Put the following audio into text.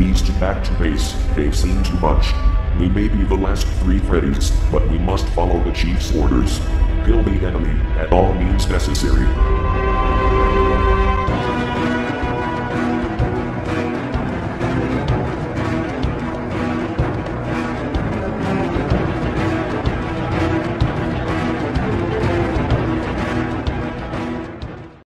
beast back to base. They've seen too much. We may be the last three Freddys, but we must follow the Chief's orders. Kill the enemy at all means necessary.